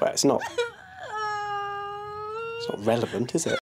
But it's not. It's not relevant, is it?